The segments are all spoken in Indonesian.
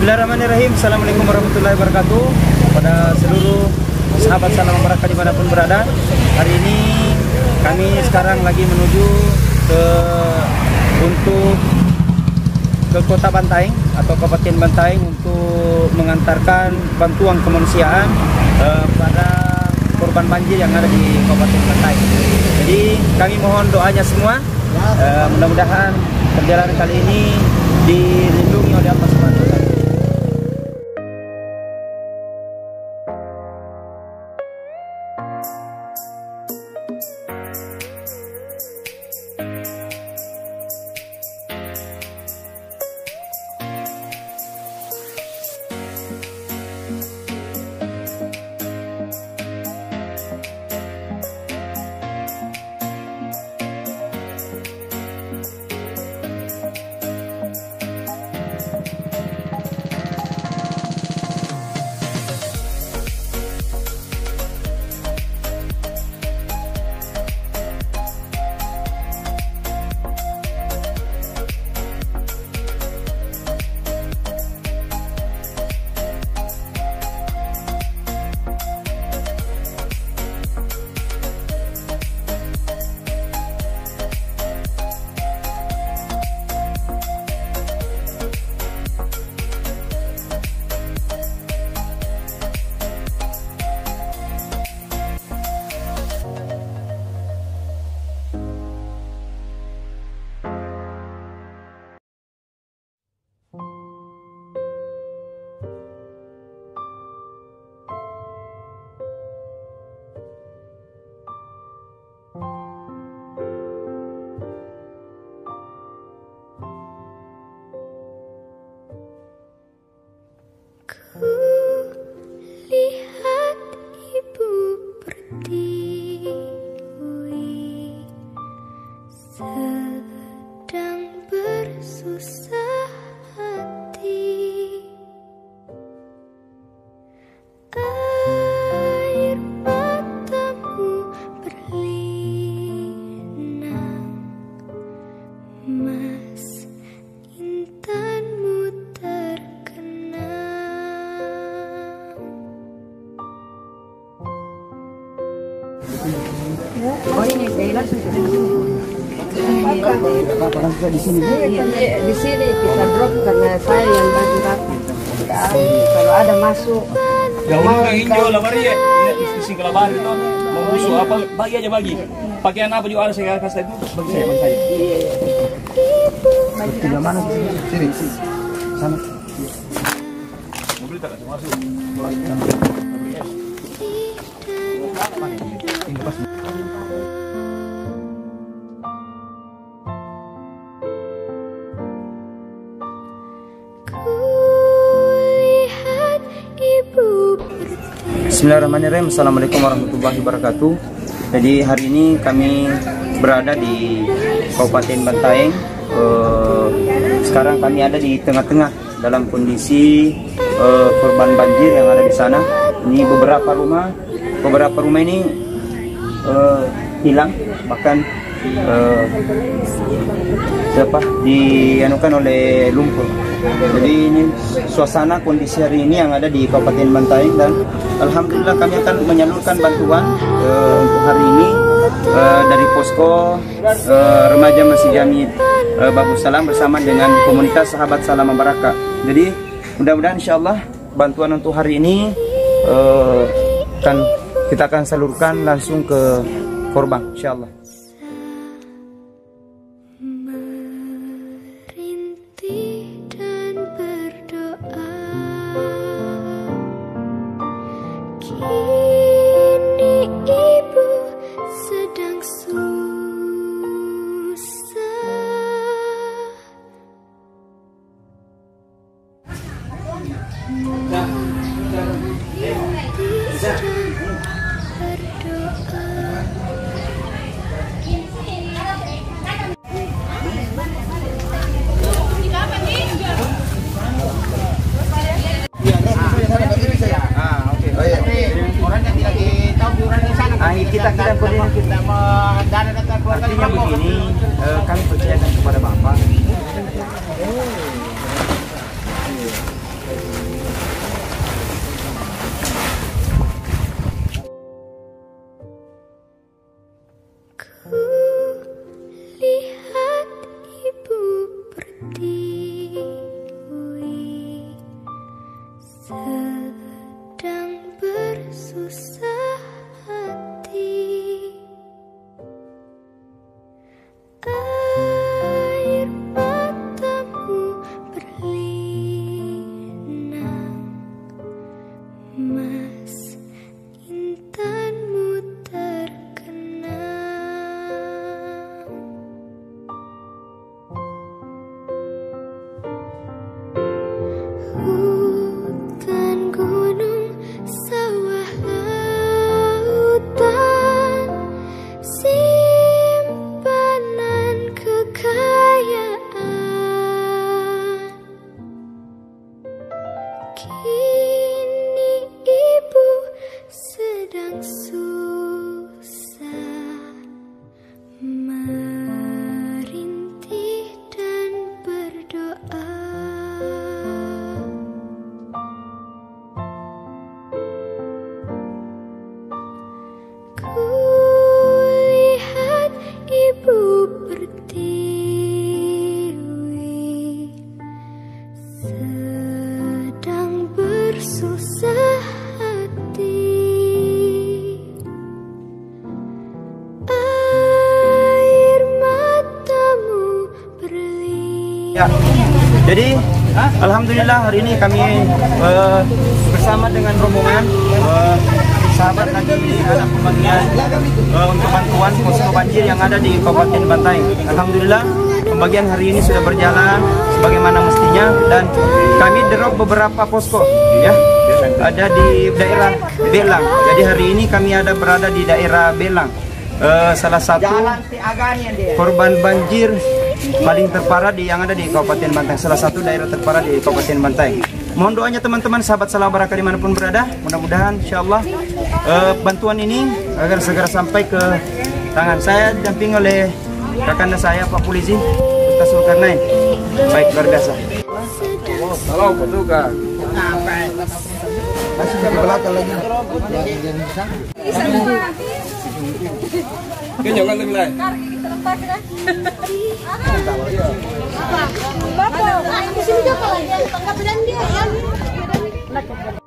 Bismillahirrahmanirrahim Assalamualaikum warahmatullahi wabarakatuh Pada seluruh sahabat salam berkah di mana pun berada Hari ini kami sekarang lagi menuju ke untuk ke kota Bantaeng atau Kabupaten Bantaeng untuk mengantarkan bantuan kemanusiaan uh, pada korban banjir yang ada di Kabupaten Bantaeng. Jadi kami mohon doanya semua, uh, mudah-mudahan perjalanan kali ini dilindungi oleh Allah Subhanahu wa. Di sini. di sini kita drop karena saya yang bantu rapi. Kalau ada masuk, Yang orang hijau lah ya, di sini kalau bari itu mau musuh apa bagi aja bagi. Pakaian apa juga ada saya kasih itu bagi saya bagi saya. Tinggal mana sini? Sini. Sana. Mobil tak ada masuk. Tinggal pas. Bismillahirrahmanirrahim. Assalamualaikum warahmatullahi wabarakatuh. Jadi hari ini kami berada di Kabupaten Bantaeng. Eh, Sekarang kami ada di tengah-tengah dalam kondisi eh, korban banjir yang ada di sana. Ini beberapa rumah Beberapa rumah ini eh, hilang Bahkan dianukan oleh lumpur. Jadi ini suasana kondisi hari ini yang ada di Kabupaten Bantaeng dan alhamdulillah kami akan menyalurkan bantuan eh, untuk hari ini eh, dari posko eh, remaja Masjid Jami eh, Babu Salam bersama dengan komunitas Sahabat Salam Baraka. Jadi mudah-mudahan insyaallah bantuan untuk hari ini eh, akan kita akan salurkan langsung ke korban insyaallah. Kini kita kita koordinasi artinya begini eh, kami percayakan kepada bapak. Sedang bersusah Jadi Alhamdulillah hari ini kami eh, bersama dengan rombongan eh, sahabat lagi anak pembagian eh, untuk bantuan posko banjir yang ada di Kabupaten Bantaeng. Alhamdulillah pembagian hari ini sudah berjalan sebagaimana mestinya dan kami drop beberapa posko ya ada di daerah Belang. Jadi hari ini kami ada berada di daerah Belang. Eh, salah satu korban banjir paling terparah di yang ada di Kabupaten Bantaeng salah satu daerah terparah di Kabupaten Bantaeng mohon doanya teman-teman sahabat salam baraka di mana pun berada. Mudah-mudahan insyaallah eh, bantuan ini agar segera sampai ke tangan. Saya didamping oleh kakanda saya Pak Polisi Kota Zulkarnain. Baik luar biasa. Halo, petugas. Oke, jangan lebih lain. Ku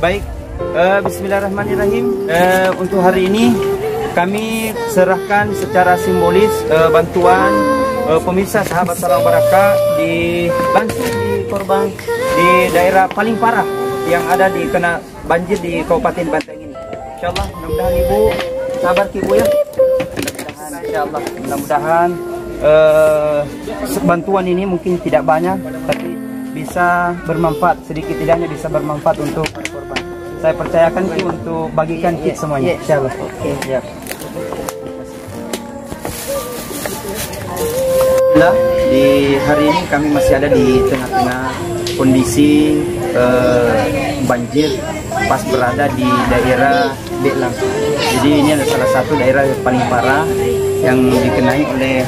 Sebaik eh, Bismillahirrahmanirrahim. Eh, Untuk hari ini Kami serahkan secara simbolis eh, Bantuan eh, Pemirsa sahabat salam baraka Di langsung di korban Di daerah paling parah Yang ada di kena banjir di Kabupaten Bantaeng ini. InsyaAllah mudah-mudahan Ibu Sabar Ibu ya. Mudah-mudahan InsyaAllah. Mudah-mudahan eh, Bantuan ini mungkin tidak banyak Tapi bisa bermanfaat sedikit tidaknya bisa bermanfaat untuk. Saya percayakan Ki untuk bagikan kit semuanya. Insyaallah. Oke, siap. Alhamdulillah di hari ini kami masih ada di tengah-tengah kondisi eh, banjir pas berada di daerah Belang. Jadi ini adalah salah satu daerah yang paling parah yang dikenai oleh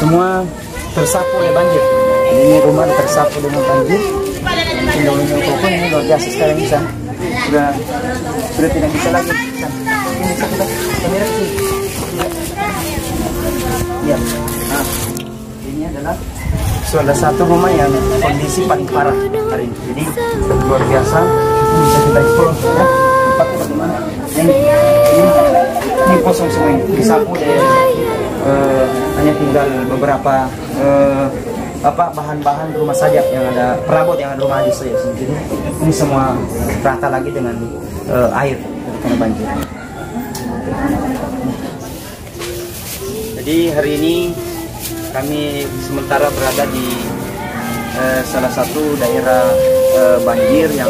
semua tersapu oleh banjir. Ini rumah tersapu dengan banjir. Ini luar biasa sekarang bisa sudah sudah tidak bisa lagi. Ini kita kamera. Ya. Nah, ini adalah salah satu rumah yang kondisi paling parah hari ini. Jadi luar biasa. Ini bisa kita explore ya. Tempatnya bagaimana? Ini, ini, ini kosong semua ini. Disapu dan eh, hanya tinggal beberapa eh, apa bahan-bahan rumah saja yang ada perabot yang ada rumah aja saja. Jadi ini semua rata lagi dengan eh, air karena banjir. Jadi hari ini kami sementara berada di eh, salah satu daerah eh, banjir yang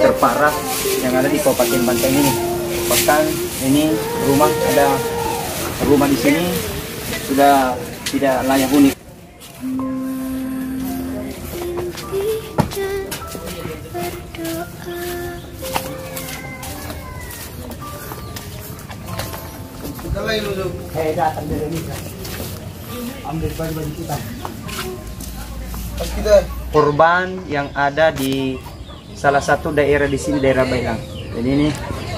terparah yang ada di Kabupaten Bantaeng ini. Bahkan ini rumah ada rumah di sini sudah tidak layak huni. Indonesia. Ambil baju-baju kita. korban yang ada di salah satu daerah di sini daerah Bailang. Jadi ini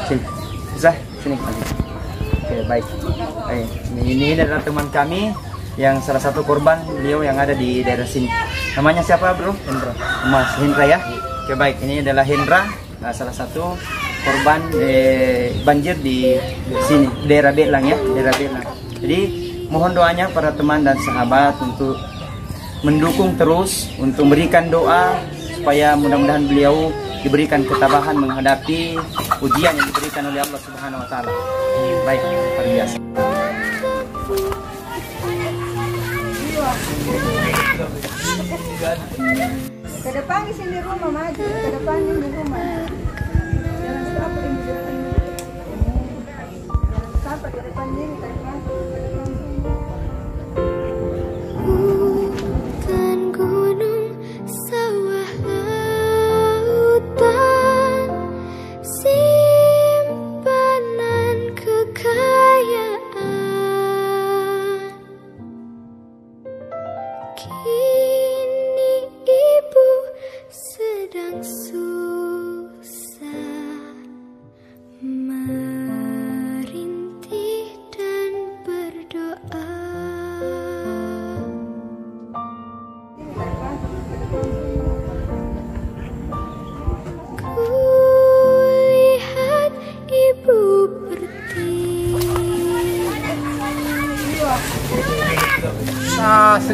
sini, bisa sini. Oke baik. Baik. Ini, ini adalah teman kami yang salah satu korban beliau yang ada di daerah sini. Namanya siapa bro? Hendra. Mas Hendra ya. Oke baik. Ini adalah Hendra, salah satu korban eh, banjir di sini daerah Belang ya, daerah Belang. Jadi mohon doanya para teman dan sahabat untuk mendukung terus untuk memberikan doa supaya mudah-mudahan beliau diberikan ketabahan menghadapi ujian yang diberikan oleh Allah Subhanahu wa taala. Baik, luar biasa. Ke depan di sini rumah maju, ke depan ini rumah. Jangan sampai ke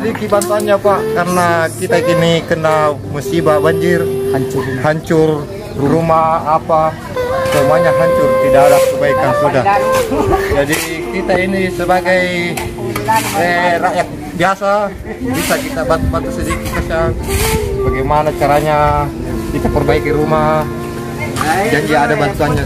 sedikit bantuannya Pak, karena kita kini kena musibah banjir, hancur, hancur rumah apa, semuanya hancur, tidak ada kebaikan sudah. Jadi kita ini sebagai eh, rakyat biasa bisa kita bantu-bantu sedikit saja. Bagaimana caranya kita perbaiki rumah, janji ada bantuannya.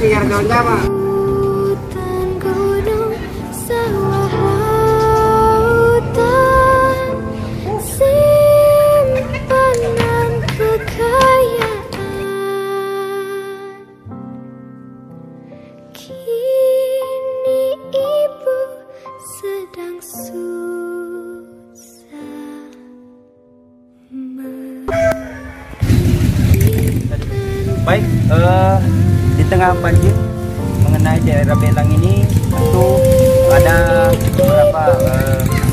Baik, eh, di tengah banjir mengenai daerah Belang ini tentu ada beberapa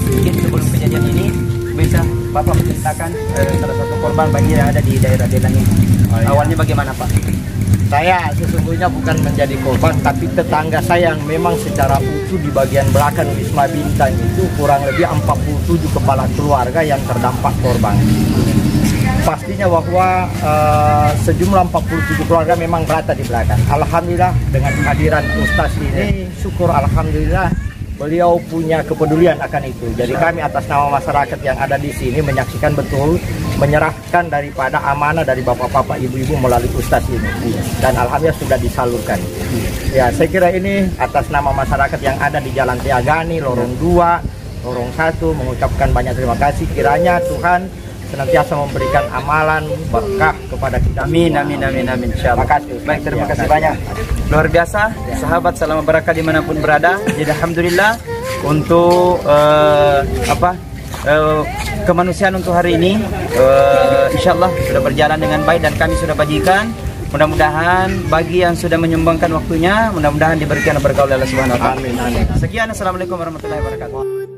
mungkin sebelum kejadian ini bisa Bapak menceritakan eh, salah satu korban banjir yang ada di daerah Belang ini. Awalnya bagaimana Pak? Saya sesungguhnya bukan menjadi korban, tapi tetangga saya yang memang secara utuh di bagian belakang Wisma Bintang itu kurang lebih 47 kepala keluarga yang terdampak korban. Pastinya bahwa eh, sejumlah 47 keluarga memang rata di belakang. Alhamdulillah dengan kehadiran Ustaz ini, syukur Alhamdulillah beliau punya kepedulian akan itu. Jadi kami atas nama masyarakat yang ada di sini menyaksikan betul, menyerahkan daripada amanah dari bapak-bapak, ibu-ibu melalui Ustaz ini. Dan Alhamdulillah sudah disalurkan. Ya, saya kira ini atas nama masyarakat yang ada di Jalan Tiagani, Lorong 2, Lorong 1 mengucapkan banyak terima kasih. Kiranya Tuhan senantiasa memberikan amalan berkah kepada kita. Amin, amin, amin, amin. Terima kasih. Baik, terima kasih banyak. Luar biasa, sahabat salam berkah di mana pun berada. Jadi alhamdulillah untuk eh, apa eh, kemanusiaan untuk hari ini, eh, insya Allah sudah berjalan dengan baik dan kami sudah bagikan. Mudah-mudahan bagi yang sudah menyumbangkan waktunya, mudah-mudahan diberikan berkah oleh Allah Subhanahu wa taala. Amin, amin. Sekian, assalamualaikum warahmatullahi wabarakatuh.